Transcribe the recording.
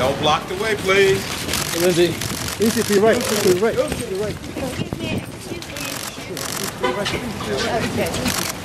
Don't block the way, please. Lindsay, Lindsay, to your right, to your right, to your right. Excuse me, excuse me. Okay.